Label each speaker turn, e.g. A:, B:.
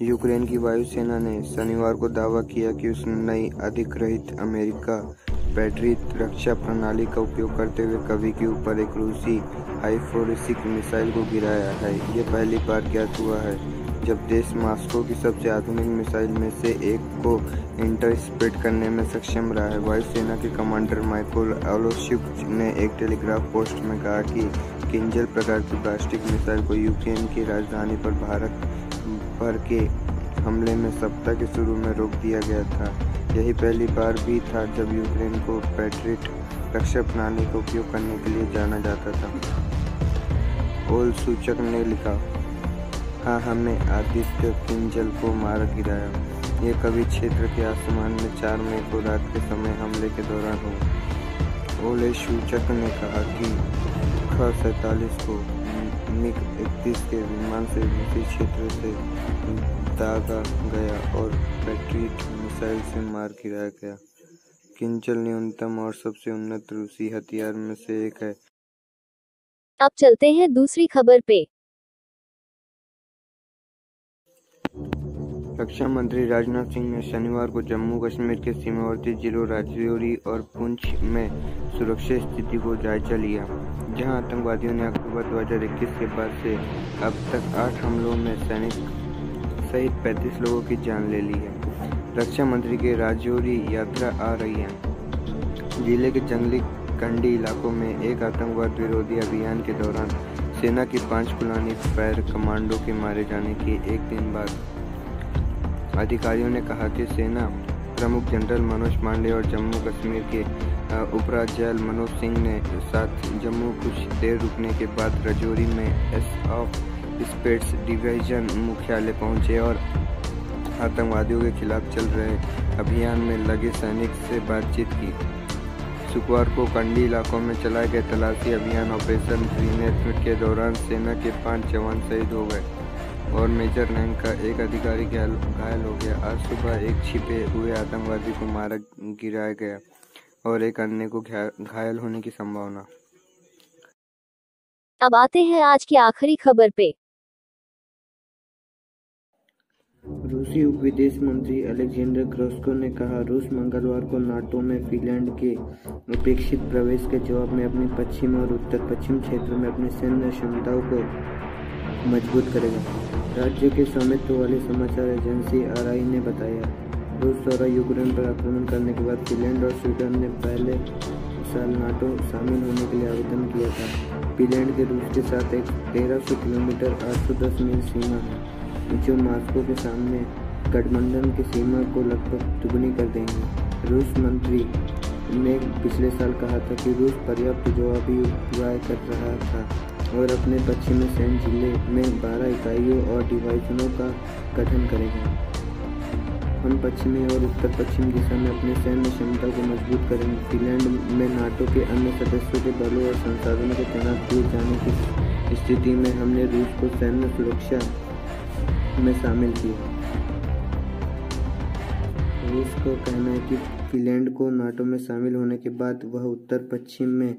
A: Ukraine की वायुसेना ने शनिवार को दावा किया कि उसने नई अधिग्रहित अमेरिका पैट्रियट रक्षा प्रणाली का उपयोग करते हुए कवी के ऊपर एक रूसी हाइफोरिसिक मिसाइल को गिराया है। ये पहली बार ज्ञात हुआ है, जब देश मास्को की सबसे आधुनिक मिसाइल में से एक को इंटरस्पेट करने में सक्षम रहा है। वायुसेना के कमांडर माइकल ओलोशिक ने एक टेलीग्राफ पोस्ट में कहा कि किंजल प्रकार की प्लास्टिक मिसाइल को यूक्रेन की राजधानी पर भारत भर के हमले में सप्ताह के शुरू में रोक दिया गया था। यही पहली बार भी था जब यूक्रेन को पैट्रियट रक्षा प्रणाली का उपयोग करने के लिए जाना जाता था। ओल सूचक ने लिखा हाँ हमने आदित्य किंजल को मार गिराया। ये कभी क्षेत्र के आसमान में चार मई को रात के समय हमले के दौरान हो ओले सूचक ने कहा कि ख सैतालीस को मिग इकतीस के विमान से रूसी क्षेत्र से दागा गया और पैट्रियट मिसाइल से मार गिराया गया। किंचल न्यूनतम और सबसे उन्नत रूसी हथियार में से एक है।
B: अब चलते हैं दूसरी खबर पे।
A: रक्षा मंत्री राजनाथ सिंह ने शनिवार को जम्मू कश्मीर के सीमावर्ती जिलों राजौरी और पुंछ में सुरक्षा स्थिति को जायजा लिया जहाँ आतंकवादियों ने अक्टूबर 2021 के बाद से अब तक आठ हमलों में सैनिक सहित 35 लोगों की जान ले ली है। रक्षा मंत्री की राजौरी यात्रा आ रही है। ज़िले के जंगली कंडी इलाकों में एक आतंकवाद विरोधी अभियान के दौरान सेना की पाँच पुरानी फायर कमांडो के मारे जाने के एक दिन बाद अधिकारियों ने कहा कि सेना प्रमुख जनरल मनोज पांडे और जम्मू कश्मीर के उपराज्यपाल मनोज सिंह ने साथ जम्मू कुछ देर रुकने के बाद रजौरी में एस ऑफ़ स्पेट्स डिवीज़न मुख्यालय पहुँचे और आतंकवादियों के खिलाफ चल रहे अभियान में लगे सैनिक से बातचीत की। शुक्रवार को कंडी इलाकों में चलाए गए तलाशी अभियान ऑपरेशन के दौरान सेना के पाँच जवान शहीद हो गए। और मेजर रैंक का एक अधिकारी घायल हो गया। आज सुबह एक छिपे हुए आतंकवादी को मारा गिराया गया और एक अन्य को घायल होने की संभावना।
B: अब आते हैं आज की आखिरी खबर पे।
A: रूसी उप विदेश मंत्री अलेक्जेंडर क्रोस्को ने कहा रूस मंगलवार को नाटो में फिनलैंड के उपेक्षित प्रवेश के जवाब में अपने पश्चिम और उत्तर पश्चिम क्षेत्र में अपनी सैन्य क्षमताओं को मज़बूत करेगा। राज्य के स्वामित्व वाली समाचार एजेंसी आरआई ने बताया, रूस द्वारा यूक्रेन पर आक्रमण करने के बाद फिनलैंड और स्वीडन ने पहले साल नाटो शामिल होने के लिए आवेदन किया था। फिनलैंड के रूस के साथ एक तेरह सौ किलोमीटर आठ सौ दस मील सीमा है, जो मास्को के सामने गठबंधन की सीमा को लगभग दुगनी कर देंगे। रूस मंत्री ने पिछले साल कहा था कि रूस पर्याप्त जवाबी उपाय कर रहा था। और अपने पश्चिमी सैन्य ज़िले में बारह इकाइयों और डिवाइजनों का गठन करेगा। हम पश्चिमी और उत्तर पश्चिम दिशा में अपने सैन्य क्षमता को मज़बूत करेंगे। फिनलैंड में नाटो के अन्य सदस्यों के बलों और संसाधनों के तैनात किए जाने की स्थिति में हमने रूस को सैन्य सुरक्षा में शामिल किया। रूस का कहना है कि फिनलैंड को नाटो में शामिल होने के बाद वह उत्तर पश्चिम में